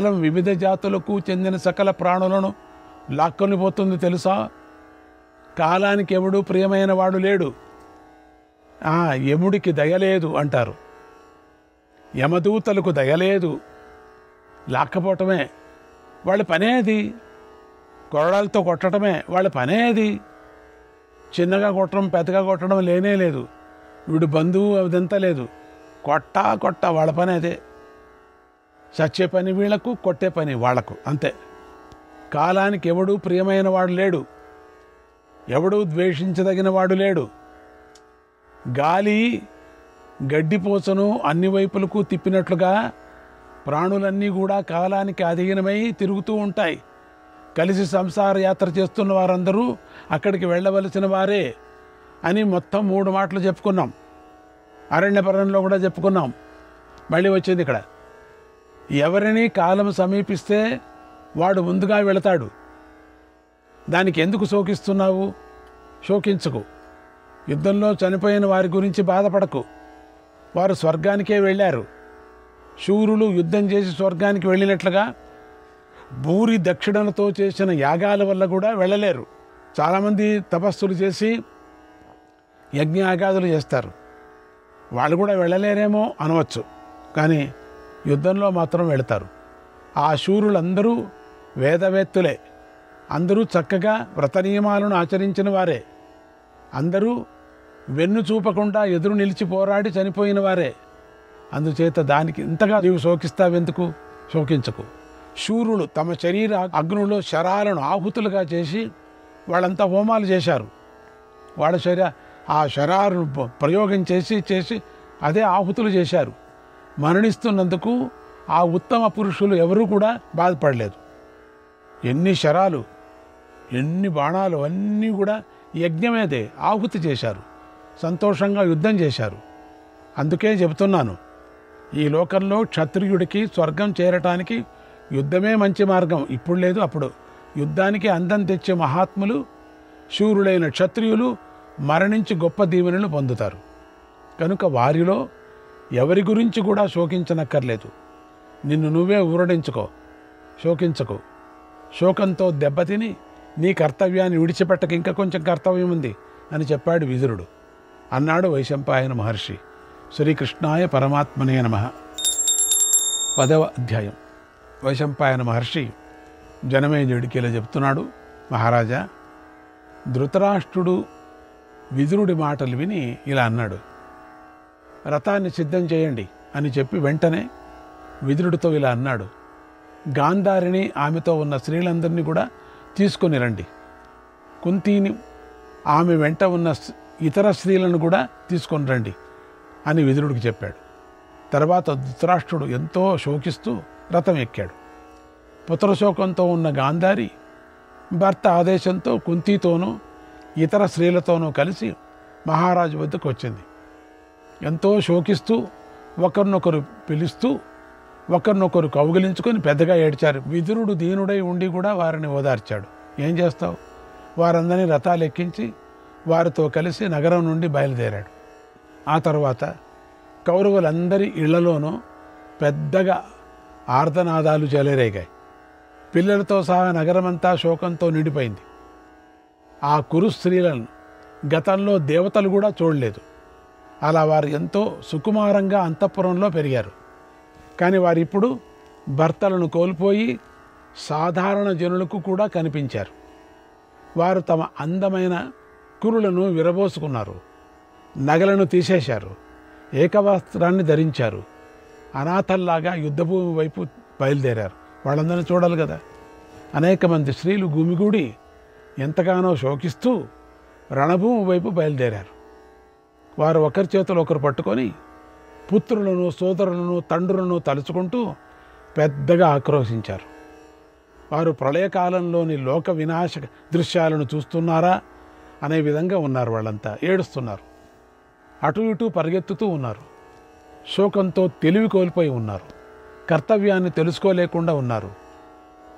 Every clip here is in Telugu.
కాలం వివిధ జాతులకు చెందిన సకల ప్రాణులను లాక్కొని పోతుంది తెలుసా? కాలానికి ఎవడు ప్రియమైన వాడు లేడు. ఆ యముడికి దయలేదు అంటారు. యమదూతలకు దయలేదు లాక్కపోవటమే వాళ్ళ పనేది కొరడాలతో కొట్టడమే వాళ్ళ పనేది చిన్నగా కొట్టడం పెద్దగా కొట్టడం లేనే లేదు. వీడు బంధువు అదంతా లేదు. కొట్ట కొట్ట వాళ్ళ పని అదే. చచ్చే పని వీళ్ళకు కొట్టే పని వాళ్ళకు అంతే. కాలానికి ఎవడూ ప్రియమైన వాడు లేడు. ఎవడూ ద్వేషించదగిన వాడు లేడు. గాలి గడ్డిపోచను అన్ని వైపులకు తిప్పినట్లుగా ప్రాణులన్నీ కూడా కాలానికి అధీనమై తిరుగుతూ ఉంటాయి. కలిసి సంసార యాత్ర చేస్తున్న వారందరూ అక్కడికి వెళ్ళవలసిన వారే అని మొత్తం మూడు మాటలు చెప్పుకున్నాం. అరణ్యపరంలో కూడా చెప్పుకున్నాం. మళ్ళీ వచ్చింది ఇక్కడ. ఎవరిని కాలం సమీపిస్తే వాడు ముందుగా వెళతాడు. దానికి ఎందుకు శోకిస్తున్నావు? శోకించకు. యుద్ధంలో చనిపోయిన వారి గురించి బాధపడకు. వారు స్వర్గానికే వెళ్ళారు. శూరులు యుద్ధం చేసి స్వర్గానికి వెళ్ళినట్లుగా భూరి దక్షిణలతో చేసిన యాగాల వల్ల కూడా వెళ్ళలేరు. చాలామంది తపస్సులు చేసి యజ్ఞయాగాదులు చేస్తారు. వాళ్ళు కూడా వెళ్ళలేరేమో అనవచ్చు. కానీ యుద్ధంలో మాత్రం వెళతారు. ఆ శూరులందరూ వేదవేత్తులే. అందరూ చక్కగా వ్రత నియమాలను ఆచరించిన వారే. అందరూ వెన్ను చూపకుండా ఎదురు నిలిచి పోరాడి చనిపోయిన వారే. అందుచేత దానికి ఇంతగా నీవు శోకిస్తావెందుకు? శోకించకు. శూరులు తమ శరీర అగ్నులో శరాలను ఆహుతులుగా చేసి వాళ్ళంతా హోమాలు చేశారు. వాళ్ళ శరీర ఆ శరారును ప్రయోగం చేసి చేసి అదే ఆహుతులు చేశారు. మరణిస్తున్నందుకు ఆ ఉత్తమ పురుషులు ఎవరూ కూడా బాధపడలేదు. ఎన్ని శరాలు ఎన్ని బాణాలు అన్నీ కూడా యజ్ఞమేదే ఆహుతి చేశారు సంతోషంగా యుద్ధం చేశారు. అందుకే చెబుతున్నాను ఈ లోకంలో క్షత్రియుడికి స్వర్గం చేరటానికి యుద్ధమే మంచి మార్గం. ఇప్పుడు లేదు అప్పుడు. యుద్ధానికి అందం తెచ్చే మహాత్ములు శూరులైన క్షత్రియులు మరణించి గొప్ప దీవెనలు పొందుతారు. కనుక వారిలో ఎవరి గురించి కూడా శోకించనక్కర్లేదు. నిన్ను నువ్వే ఊరడించుకో. శోకించకు. శోకంతో దెబ్బతిని నీ కర్తవ్యాన్ని విడిచిపెట్టక ఇంకా కొంచెం కర్తవ్యం ఉంది అని చెప్పాడు విదురుడు. అన్నాడు వైశంపాయన మహర్షి. శ్రీకృష్ణాయ పరమాత్మనే నమ. పదవ అధ్యాయం. వైశంపాయన మహర్షి జనమేజయుడికి ఇలా చెప్తున్నాడు. మహారాజా ధృతరాష్ట్రుడు విదురుడి మాటలు విని ఇలా అన్నాడు. రథాన్ని సిద్ధం చేయండి అని చెప్పి వెంటనే విదురుడితో ఇలా అన్నాడు. గాంధారిని ఆమెతో ఉన్న స్త్రీలందరినీ కూడా తీసుకొని రండి. కుంతిని ఆమె వెంట ఉన్న ఇతర స్త్రీలను కూడా తీసుకొని రండి అని విదురుడికి చెప్పాడు. తర్వాత ధృతరాష్ట్రుడు ఎంతో శోకిస్తూ రథం ఎక్కాడు. పుత్రశోకంతో ఉన్న గాంధారి భర్త ఆదేశంతో కుంతితోనూ ఇతర స్త్రీలతోనూ కలిసి మహారాజు వద్దకు వచ్చింది. ఎంతో శోకిస్తూ ఒకరినొకరు పిలుస్తూ ఒకరినొకరు కౌగిలించుకొని పెద్దగా ఏడ్చారు. విదురుడు దీనుడై ఉండి కూడా వారిని ఓదార్చాడు. ఏం చేస్తావు? వారందరినీ రథాలు ఎక్కించి వారితో కలిసి నగరం నుండి బయలుదేరాడు. ఆ తర్వాత కౌరవులందరి ఇళ్ళలోనూ పెద్దగా ఆర్ధనాదాలు చెలరేగాయి. పిల్లలతో సహా నగరమంతా శోకంతో నిండిపోయింది. ఆ కురు స్త్రీలను గతంలో దేవతలు కూడా చూడలేదు. అలా వారు ఎంతో సుకుమారంగా అంతఃపురంలో పెరిగారు. కానీ వారు ఇప్పుడు భర్తలను కోల్పోయి సాధారణ జనులకు కూడా కనిపించారు. వారు తమ అందమైన కురులను విరబోసుకున్నారు నగలను తీసేశారు ఏకవస్త్రాన్ని ధరించారు అనాథల్లాగా యుద్ధభూమి వైపు బయలుదేరారు. వాళ్ళందరినీ చూడాలి కదా. అనేక మంది స్త్రీలు గుమిగూడి ఎంతగానో శోకిస్తూ రణభూమి వైపు బయలుదేరారు. వారు ఒకరి చేతులు ఒకరు పట్టుకొని పుత్రులను సోదరులను తండ్రులను తలుచుకుంటూ పెద్దగా ఆక్రోశించారు. వారు ప్రళయకాలంలోని లోక వినాశ దృశ్యాలను చూస్తున్నారా అనే విధంగా ఉన్నారు వాళ్ళంతా. ఏడుస్తున్నారు. అటు ఇటు పరిగెత్తుతూ ఉన్నారు. శోకంతో తెలివి కోల్పోయి ఉన్నారు. కర్తవ్యాన్ని తెలుసుకోలేకుండా ఉన్నారు.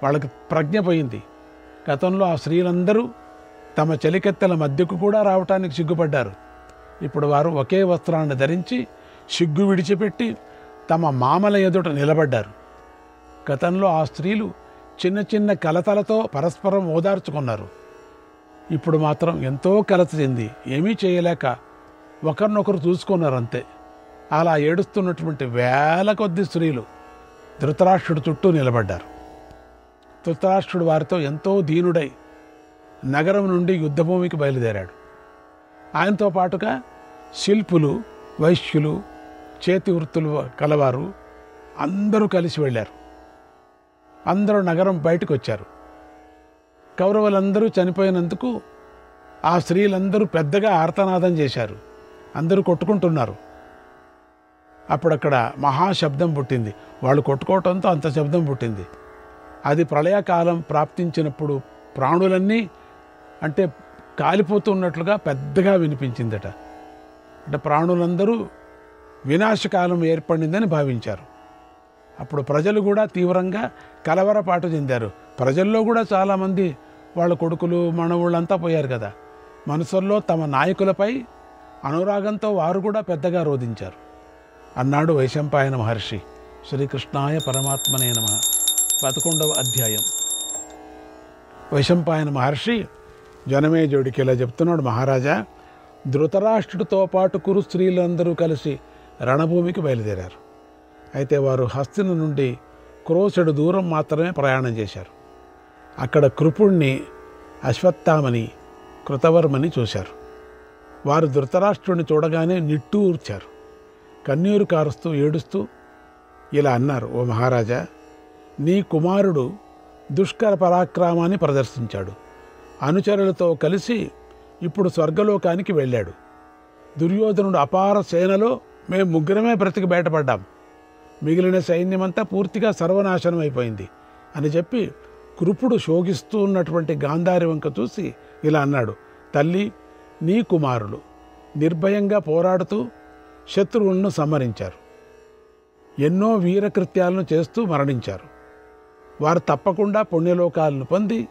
వాళ్ళకి ప్రజ్ఞ పోయింది. గతంలో ఆ స్త్రీలందరూ తమ చెలికెత్తెల మధ్యకు కూడా రావటానికి సిగ్గుపడ్డారు. ఇప్పుడు వారు ఒకే వస్త్రాన్ని ధరించి సిగ్గు విడిచిపెట్టి తమ మామల ఎదుట నిలబడ్డారు. గతంలో ఆ స్త్రీలు చిన్న చిన్న కలతలతో పరస్పరం ఓదార్చుకున్నారు. ఇప్పుడు మాత్రం ఎంతో కలత చెంది ఏమీ చేయలేక ఒకరినొకరు చూసుకున్నారు అంతే అలా ఏడుస్తున్నటువంటి వేల కొద్ది స్త్రీలు ధృతరాష్ట్రుడు చుట్టూ నిలబడ్డారు. ధృతరాష్ట్రుడు వారితో ఎంతో దీనుడై నగరం నుండి యుద్ధభూమికి బయలుదేరాడు. ఆయనతో పాటుగా శిల్పులు వైశ్యులు చేతి వృత్తులు కలవారు. అందరూ కలిసి వెళ్ళారు. అందరూ నగరం బయటకు వచ్చారు కౌరవులందరూ చనిపోయినందుకు ఆ స్త్రీలందరూ పెద్దగా ఆర్తనాదం చేశారు. అందరూ కొట్టుకుంటున్నారు. అప్పుడక్కడ మహాశబ్దం పుట్టింది. వాళ్ళు కొట్టుకోవటంతో అంత శబ్దం పుట్టింది. అది ప్రళయకాలం ప్రాప్తించినప్పుడు ప్రాణులన్నీ అంటే కాలిపోతున్నట్లుగా పెద్దగా వినిపించిందట. అంటే ప్రాణులందరూ వినాశకాలం ఏర్పడిందని భావించారు. అప్పుడు ప్రజలు కూడా తీవ్రంగా కలవరపాటు చెందారు. ప్రజల్లో కూడా చాలామంది వాళ్ళ కొడుకులు మనవుళ్ళంతా పోయారు కదా. మనసుల్లో తమ నాయకులపై అనురాగంతో వారు కూడా పెద్దగా రోధించారు. అన్నాడు వైశంపాయన మహర్షి. శ్రీకృష్ణాయ పరమాత్మనే నమ. పదకొండవ అధ్యాయం. వైశంపాయన మహర్షి జనమేజుడికి ఇలా చెప్తున్నాడు మహారాజా. ధృతరాష్ట్రుడితో పాటు కురు స్త్రీలందరూ కలిసి రణభూమికి బయలుదేరారు. అయితే వారు హస్తిన నుండి క్రోసెడు దూరం మాత్రమే ప్రయాణం చేశారు. అక్కడ కృపుణ్ణి అశ్వత్థామని కృతవర్మని చూశారు. వారు ధృతరాష్ట్రుడిని చూడగానే నిట్టూర్చారు కన్నీరు కారుస్తూ ఏడుస్తూ ఇలా అన్నారు ఓ మహారాజా నీ కుమారుడు దుష్కర పరాక్రమాన్ని ప్రదర్శించాడు. అనుచరులతో కలిసి ఇప్పుడు స్వర్గలోకానికి వెళ్ళాడు. దుర్యోధనుడు అపార సేనలో మేము ముగ్గురమే బ్రతికి బయటపడ్డాం. మిగిలిన సైన్యమంతా పూర్తిగా సర్వనాశనం అయిపోయింది అని చెప్పి కృపుడు శోగిస్తూ ఉన్నటువంటి గాంధారి వంక చూసి ఇలా అన్నాడు తల్లి నీ కుమారులు నిర్భయంగా పోరాడుతూ శత్రువులను సంహరించారు. ఎన్నో వీరకృత్యాలను చేస్తూ మరణించారు. వారు తప్పకుండా పుణ్యలోకాలను పొంది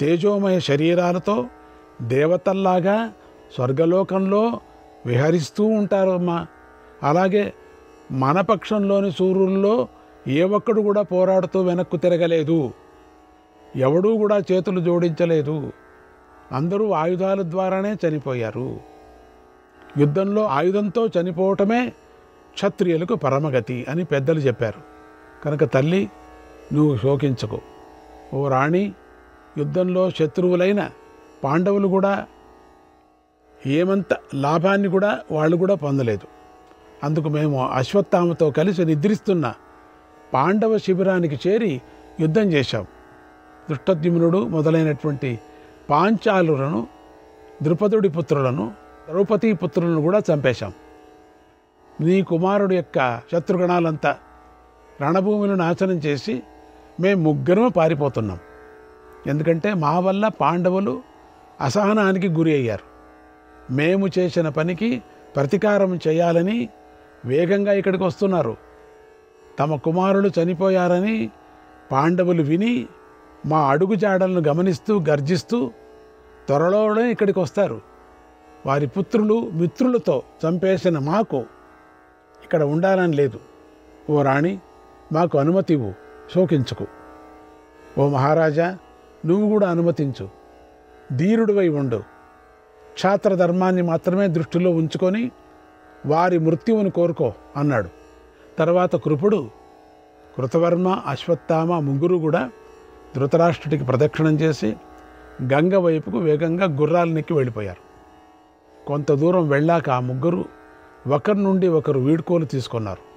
తేజోమయ శరీరాలతో దేవతల్లాగా స్వర్గలోకంలో విహరిస్తూ ఉంటారమ్మా. అలాగే మన పక్షంలోని సూర్యుల్లో ఏ ఒక్కడు కూడా పోరాడుతూ వెనక్కు తిరగలేదు. ఎవడూ కూడా చేతులు జోడించలేదు. అందరూ ఆయుధాల ద్వారానే చనిపోయారు. యుద్ధంలో ఆయుధంతో చనిపోవటమే క్షత్రియులకు పరమగతి అని పెద్దలు చెప్పారు. కనుక తల్లి నువ్వు శోకించకు. ఓ రాణి యుద్ధంలో శత్రువులైన పాండవులు కూడా ఏమంత లాభాన్ని కూడా వాళ్ళు కూడా పొందలేదు. అందుకు మేము అశ్వత్థామతో కలిసి నిద్రిస్తున్న పాండవ శిబిరానికి చేరి యుద్ధం చేశాం. దృష్టద్యుమ్నుడు మొదలైనటువంటి పాంచాలులను ద్రుపదుడి పుత్రులను ద్రౌపదీ పుత్రులను కూడా చంపేశాం. నీ కుమారుడు యొక్క శత్రుగణాలంతా రణభూమిని నాశనం చేసి మేము ముగ్గురం పారిపోతున్నాం. ఎందుకంటే మా వల్ల పాండవులు అసహనానికి గురి అయ్యారు. మేము చేసిన పనికి ప్రతీకారం చేయాలని వేగంగా ఇక్కడికి వస్తున్నారు. తమ కుమారులు చనిపోయారని పాండవులు విని మా అడుగుజాడలను గమనిస్తూ గర్జిస్తూ త్వరలోనే ఇక్కడికి వస్తారు. వారి పుత్రులు మిత్రులతో చంపేసిన మాకు ఇక్కడ ఉండాలని లేదు. ఓ రాణి మాకు అనుమతి ఇవ్వు శోకించుకు. ఓ మహారాజా నువ్వు కూడా అనుమతించు. ధీరుడివై ఉండు. క్షాత్ర ధర్మాన్ని మాత్రమే దృష్టిలో ఉంచుకొని వారి మృత్యువును కోరుకో అన్నాడు. తర్వాత కృపుడు కృతవర్మ అశ్వత్థామ ముగ్గురు కూడా ధృతరాష్ట్రుడికి ప్రదక్షిణం చేసి గంగ వైపుకు వేగంగా గుర్రాలనెక్కి వెళ్ళిపోయారు. కొంత దూరం వెళ్ళాక ఆ ముగ్గురు ఒకరి నుండి ఒకరు వీడ్కోలు తీసుకున్నారు.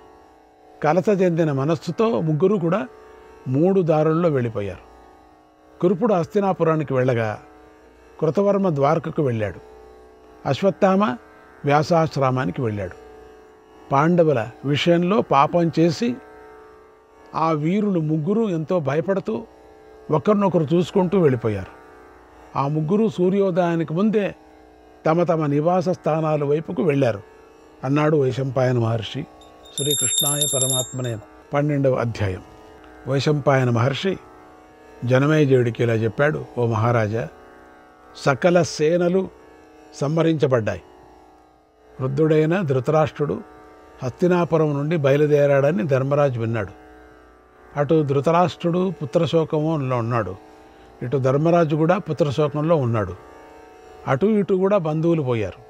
కలత చెందిన మనస్సుతో ముగ్గురు కూడా మూడు దారుల్లో వెళ్ళిపోయారు. కురుపుడు హస్తినాపురానికి వెళ్ళగా కృతవర్మ ద్వారకకు వెళ్ళాడు. అశ్వత్థామ వ్యాసాశ్రామానికి వెళ్ళాడు. పాండవుల విషయంలో పాపం చేసి ఆ వీరులు ముగ్గురు ఎంతో భయపడుతూ ఒకరినొకరు చూసుకుంటూ వెళ్ళిపోయారు. ఆ ముగ్గురు సూర్యోదయానికి ముందే తమ తమ నివాస స్థానాల వైపుకు వెళ్ళారు. అన్నాడు వైశంపాయన మహర్షి. శ్రీకృష్ణాయ పరమాత్మనే పన్నెండవ అధ్యాయం. వైశంపాయన మహర్షి జనమేజయుడికి ఇలా చెప్పాడు ఓ మహారాజా సకల సేనలు సంహరించబడ్డాయి. వృద్ధుడైన ధృతరాష్ట్రుడు హస్తినాపురం నుండి బయలుదేరాడని ధర్మరాజు విన్నాడు. అటు ధృతరాష్ట్రుడు పుత్రశోకంలో ఉన్నాడు ఇటు ధర్మరాజు కూడా పుత్రశోకంలో ఉన్నాడు. అటు ఇటు కూడా బంధువులు పోయారు.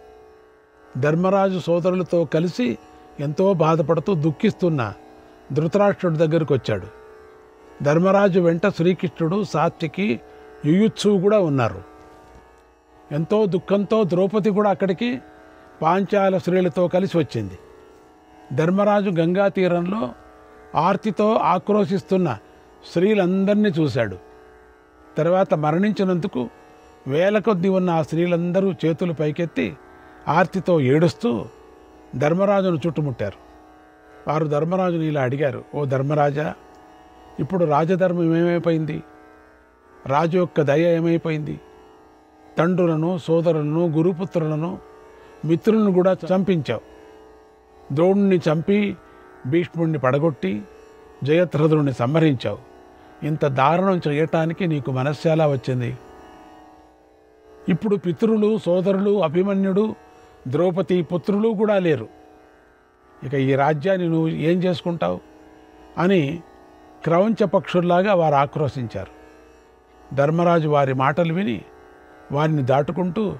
ధర్మరాజు సోదరులతో కలిసి ఎంతో బాధపడుతూ దుఃఖిస్తున్న ధృతరాష్ట్రుడి దగ్గరికి వచ్చాడు. ధర్మరాజు వెంట శ్రీకృష్ణుడు సాత్వికి యుయుత్సువు కూడా ఉన్నారు. ఎంతో దుఃఖంతో ద్రౌపది కూడా అక్కడికి పాంచాల స్త్రీలతో కలిసి వచ్చింది. ధర్మరాజు గంగా తీరంలో ఆర్తితో ఆక్రోశిస్తున్న స్త్రీలందరినీ చూశాడు. తర్వాత మరణించినందుకు వేల కొద్ది ఉన్న ఆ స్త్రీలందరూ చేతులు పైకెత్తి ఆర్తితో ఏడుస్తూ ధర్మరాజును చుట్టుముట్టారు. వారు ధర్మరాజుని ఇలా అడిగారు ఓ ధర్మరాజా ఇప్పుడు రాజధర్మం ఏమైపోయింది? రాజు యొక్క దయ ఏమైపోయింది? తండ్రులను సోదరులను గురుపుత్రులను మిత్రులను కూడా చంపించావు. ద్రోణుని చంపి భీష్ముడిని పడగొట్టి జయత్రధుణ్ణి సంహరించావు. ఇంత దారుణం చేయటానికి నీకు మనస్సేలా వచ్చింది? ఇప్పుడు పితరులు సోదరులు అభిమన్యుడు ద్రౌపది పుత్రులు కూడా లేరు. ఇక ఈ రాజ్యాన్ని నువ్వు ఏం చేసుకుంటావు? అని క్రౌంచ పక్షుల్లాగా వారు ఆక్రోశించారు. ధర్మరాజు వారి మాటలు విని వారిని దాటుకుంటూ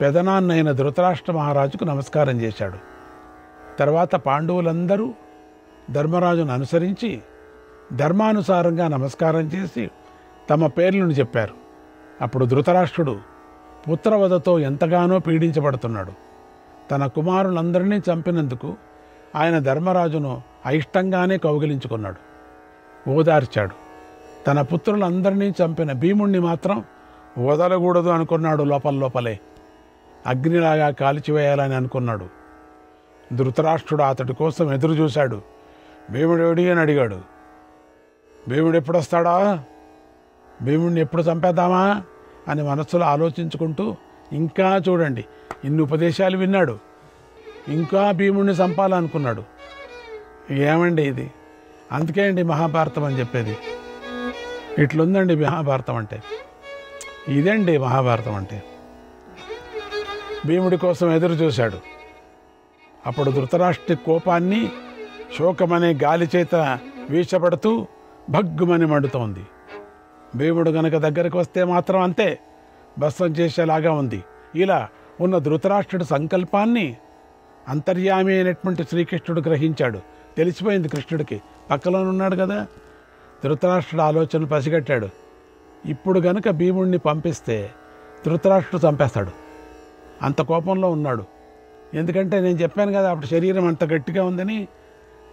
పెదనాన్నైన ధృతరాష్ట్ర మహారాజుకు నమస్కారం చేశాడు. తర్వాత పాండవులందరూ ధర్మరాజును అనుసరించి ధర్మానుసారంగా నమస్కారం చేసి తమ పేర్లను చెప్పారు. అప్పుడు ధృతరాష్ట్రుడు పుత్రవధతో ఎంతగానో పీడించబడుతున్నాడు. తన కుమారులందరినీ చంపినందుకు ఆయన ధర్మరాజును అయిష్టంగానే కౌగిలించుకున్నాడు. ఓదార్చాడు. తన పుత్రులందరినీ చంపిన భీముణ్ణి మాత్రం వదలకూడదు అనుకున్నాడు లోపల లోపలే. అగ్నిలాగా కాల్చివేయాలని అనుకున్నాడు. ధృతరాష్ట్రుడు అతడి కోసం ఎదురు చూశాడు. భీముడేడి అని అడిగాడు. భీముడు ఎప్పుడు వస్తాడా భీముడిని ఎప్పుడు చంపేద్దామా? అని మనస్సులో ఆలోచించుకుంటూ ఇంకా చూడండి ఇన్ని ఉపదేశాలు విన్నాడు. ఇంకా భీముడిని చంపాలనుకున్నాడు. ఏమండి ఇది? అందుకే అండి మహాభారతం అని చెప్పేది. ఇట్లుందండి మహాభారతం అంటే. ఇదండి మహాభారతం అంటే. భీముడి కోసం ఎదురు చూశాడు. అప్పుడు ధృతరాష్ట్రి కోపాన్ని శోకమనే గాలి చేత వీచబడుతూ భగ్గుమని మండుతోంది. భీముడు గనక దగ్గరకు వస్తే మాత్రం అంతే. భస్వం చేసేలాగా ఉంది. ఇలా ఉన్న ధృతరాష్ట్రుడి సంకల్పాన్ని అంతర్యామి అయినటువంటి శ్రీకృష్ణుడు గ్రహించాడు. తెలిసిపోయింది కృష్ణుడికి. పక్కలోనే ఉన్నాడు కదా. ధృతరాష్ట్రుడు ఆలోచనలు పసిగట్టాడు. ఇప్పుడు గనుక భీముడిని పంపిస్తే ధృతరాష్ట్రుడు చంపేస్తాడు. అంత కోపంలో ఉన్నాడు. ఎందుకంటే నేను చెప్పాను కదా అప్పుడు శరీరం అంత గట్టిగా ఉందని.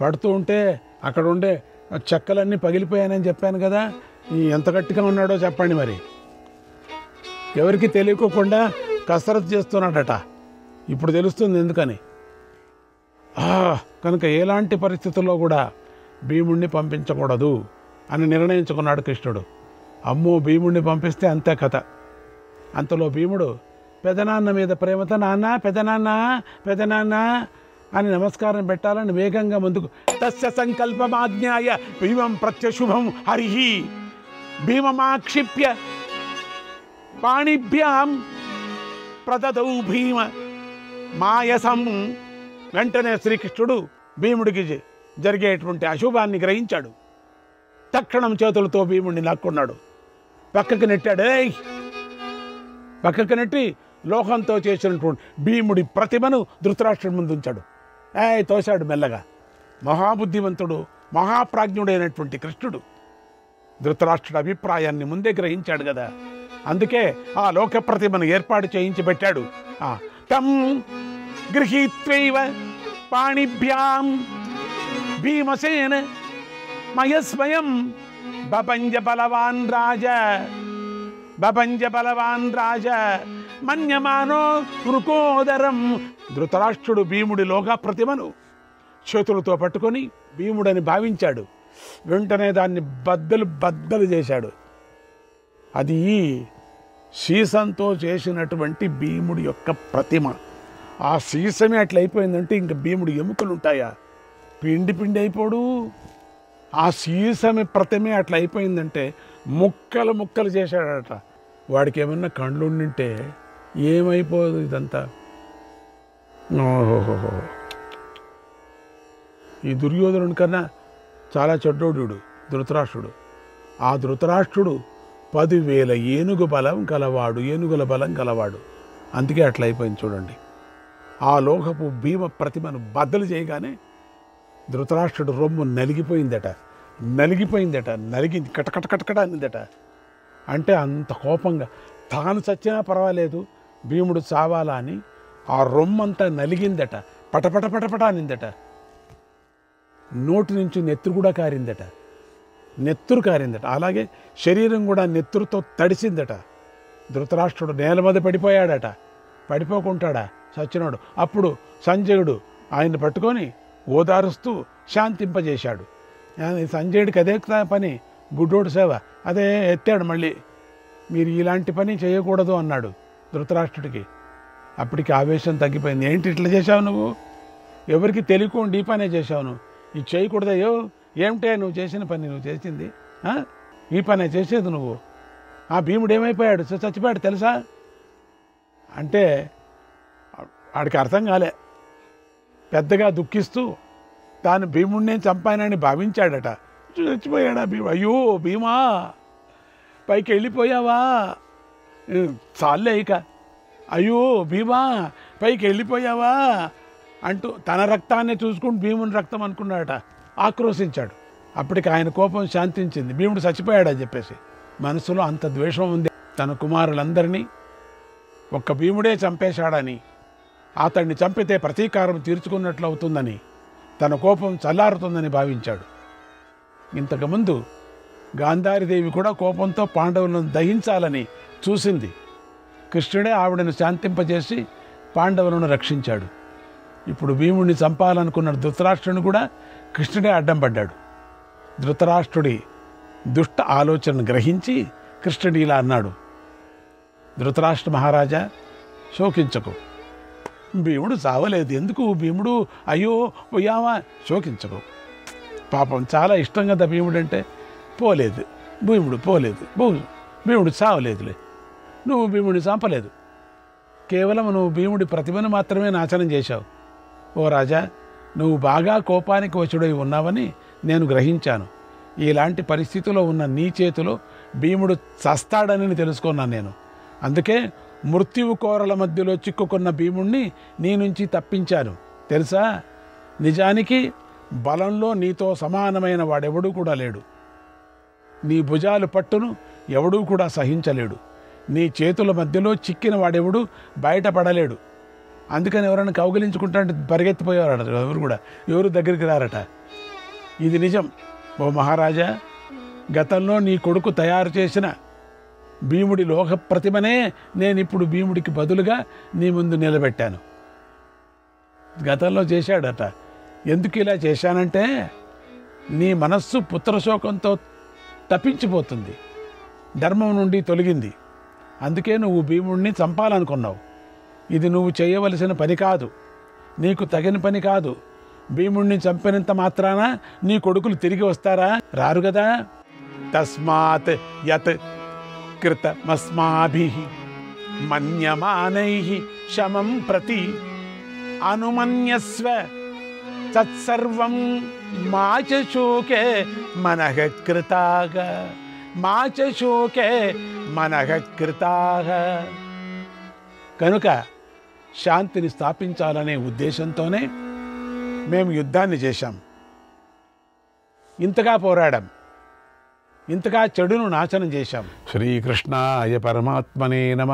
పడుతూ ఉంటే అక్కడ ఉండే చెక్కలన్నీ పగిలిపోయానని చెప్పాను కదా. ఎంత గట్టిగా ఉన్నాడో చెప్పండి మరి. ఎవరికి తెలియకోకుండా కసరత్తు చేస్తున్నాడట. ఇప్పుడు తెలుస్తుంది ఎందుకని. కనుక ఎలాంటి పరిస్థితుల్లో కూడా భీముణ్ణి పంపించకూడదు అని నిర్ణయించుకున్నాడు కృష్ణుడు. అమ్మో భీముణ్ణి పంపిస్తే అంతే కథ. అంతలో భీముడు పెదనాన్న మీద ప్రేమతో నాన్న పెదనాన్న పెదనాన్న అని నమస్కారం పెట్టాలని వేగంగా ముందుకు తస్య సంకల్పమాజ్ఞాయ భీమం ప్రత్యశుభం హరిహి భీమమాక్షిప్య పాణిభ్యాం ప్రదదౌ భీమ మాయసం వెంటనే శ్రీకృష్ణుడు భీముడికి జరిగేటువంటి అశుభాన్ని గ్రహించాడు. తక్షణం చేతులతో భీముడిని లాక్కున్నాడు. పక్కకి నెట్టాడు పక్కకి నెట్టి లోహంతో చేసినటువంటి భీముడి ప్రతిమను ధృతరాష్ట్రుడి ముందు ఉంచాడు. ఏయ్ తోశాడు మెల్లగా. మహాబుద్ధివంతుడు మహాప్రాజ్ఞుడైనటువంటి కృష్ణుడు ధృతరాష్ట్రుడి అభిప్రాయాన్ని ముందే గ్రహించాడు కదా. అందుకే ఆ లోక ప్రతిమను ఏర్పాటు చేయించి పెట్టాడు ఆ, తం గృహీత్వైవ పాణిభ్యాం భీమసేన మయస్వయం బపంజ బలవాన్ రాజ బపంజ బలవాన్ రాజ మన్యమానో కృకోదరం ధృతరాష్ట్రుడు భీముడి లోగా ప్రతిమను చేతులతో పట్టుకొని భీముడని భావించాడు. వెంటనే దాన్ని బద్దలు బద్దలు చేశాడు. అది సీసంతో చేసినటువంటి భీముడి యొక్క ప్రతిమ. ఆ సీసమే అట్లా అయిపోయిందంటే ఇంక భీముడి ఎముకలు ఉంటాయా పిండి పిండి అయిపోడు. ఆ సీసమి ప్రతిమే అట్లా అయిపోయిందంటే ముక్కలు ముక్కలు చేశాడట. వాడికి ఏమన్నా కండ్లు ఉండింటే ఏమైపోదు ఇదంతా. ఓహోహో ఈ దుర్యోధనుడి కన్నా చాలా చెడ్డోడు ధృతరాష్ట్రుడు. ఆ ధృతరాష్ట్రుడు పదివేల ఏనుగు బలం కలవాడు ఏనుగుల బలం కలవాడు అందుకే అట్లా అయిపోయింది చూడండి. ఆ లోకపు భీమ ప్రతిమను బద్దలు చేయగానే ధృతరాష్ట్రుడు రొమ్ము నలిగిపోయిందట. నలిగిపోయిందట. నలిగింది. కటకట కటకట అనిందట. అంటే అంత కోపంగా తాను చచ్చినా పర్వాలేదు భీముడు చావాలా అని ఆ రొమ్మంతా నలిగిందట. పటపట పటపట అనిందట. నోటి నుంచి నెత్తురు కూడా కారిందట. నెత్తురు కారిందట. అలాగే శరీరం కూడా నెత్తురుతో తడిసిందట. ధృతరాష్ట్రుడు నేల మీద పడిపోయాడట. పడిపోకుంటాడా? సచ్చినాడు అప్పుడు సంజయుడు ఆయన్ని పట్టుకొని ఓదారుస్తూ శాంతింపజేశాడు. సంజయుడికి అదే పని. గుడ్డోడు సేవ. అదే ఎత్తాడు మళ్ళీ. మీరు ఇలాంటి పని చేయకూడదు అన్నాడు ధృతరాష్ట్రుడికి. అప్పటికి ఆవేశం తగ్గిపోయింది. ఏంటి ఇట్లా చేశావు నువ్వు? ఎవరికి తెలియకుండా ఈ పనే చేశావు నువ్వు. ఇది చేయకూడదయ్యో? ఏమిటే నువ్వు చేసిన పని? నువ్వు చేసింది? ఈ పనే చేసేది నువ్వు. ఆ భీముడు ఏమైపోయాడు? చచ్చిపోయాడు తెలుసా? అంటే ఆడికి అర్థం కాలే. పెద్దగా దుఃఖిస్తూ తాను భీముడినే చంపానని భావించాడట. చచ్చిపోయాడా భీము? అయ్యో భీమా పైకి వెళ్ళిపోయావా? చాలే ఇక. అయ్యో భీమా పైకి వెళ్ళిపోయావా? అంటూ తన రక్తాన్ని చూసుకుని భీముని రక్తం అనుకున్నాడట. ఆక్రోశించాడు. అప్పటికి ఆయన కోపం శాంతించింది. భీముడు చచ్చిపోయాడని చెప్పేసి. మనసులో అంత ద్వేషం ఉంది. తన కుమారులందరినీ ఒక్క భీముడే చంపేశాడని అతన్ని చంపితే ప్రతీకారం తీర్చుకున్నట్లు అవుతుందని తన కోపం చల్లారుతుందని భావించాడు. ఇంతకుముందు గాంధారీదేవి కూడా కోపంతో పాండవులను దహించాలని చూసింది. కృష్ణుడే ఆవిడను శాంతింపజేసి పాండవులను రక్షించాడు. ఇప్పుడు భీముడిని చంపాలనుకున్న ధృతరాష్ట్రుని కూడా కృష్ణుడే అడ్డం పడ్డాడు. ధృతరాష్ట్రుడి దుష్ట ఆలోచనను గ్రహించి కృష్ణుడు ఇలా అన్నాడు ధృతరాష్ట్ర మహారాజా శోకించకు. భీముడు చావలేదు. ఎందుకు? భీముడు అయ్యో పోయావా? శోకించకు. పాపం చాలా ఇష్టం కదా భీముడు అంటే పోలేదు. భీముడు పోలేదు. భూ భీముడు చావలేదులే. నువ్వు భీముడిని చంపలేదు. కేవలం నువ్వు భీముడి ప్రతిభను మాత్రమే నాశనం చేశావు. ఓ రాజా నువ్వు బాగా కోపానికి వచ్చుడై ఉన్నావని నేను గ్రహించాను. ఇలాంటి పరిస్థితిలో ఉన్న నీ చేతిలో భీముడు చస్తాడని తెలుసుకున్నాను నేను. అందుకే మృత్యువు కోరల మధ్యలో చిక్కుకున్న భీముణ్ణి నీ నుంచి తప్పించాను. తెలుసా? నిజానికి బలంలో నీతో సమానమైన వాడెవడూ కూడా లేడు. నీ భుజాలు పట్టును ఎవడూ కూడా సహించలేడు. నీ చేతుల మధ్యలో చిక్కిన వాడెవడు బయటపడలేడు. అందుకని ఎవరైనా కౌగిలించుకుంటాంటే పరిగెత్తిపోయేవారట ఎవరు కూడా. ఎవరు దగ్గరికి రారట. ఇది నిజం. ఓ మహారాజా గతంలో నీ కొడుకు తయారు చేసిన భీముడి లోక ప్రతిమనే నేను ఇప్పుడు భీముడికి బదులుగా నీ ముందు నిలబెట్టాను. గతంలో చేశాడట. ఎందుకు ఇలా చేశానంటే నీ మనస్సు పుత్రశోకంతో తప్పించిపోతుంది. ధర్మం నుండి తొలగింది. అందుకే నువ్వు భీముడిని చంపాలనుకున్నావు. ఇది నువ్వు చేయవలసిన పని కాదు. నీకు తగిన పని కాదు. భీముడిని చంపినంత మాత్రాన నీ కొడుకులు తిరిగి వస్తారా? రారు కదా తస్మాత్ యత్ కృతమస్మాభి మన్యమానై శమం ప్రతి అనుమన్యస్వ తత్సర్వం మాచ శోకే మనః కృతాగ మాచ శోకే మనః కృతాగ కనుక శాంతిని స్థాపించాలనే ఉద్దేశంతోనే మేము యుద్ధాన్ని చేశాం. ఇంతగా పోరాడాం. ఇంతగా చెడును నాశనం చేశాం. శ్రీకృష్ణాయ పరమాత్మనే నమ.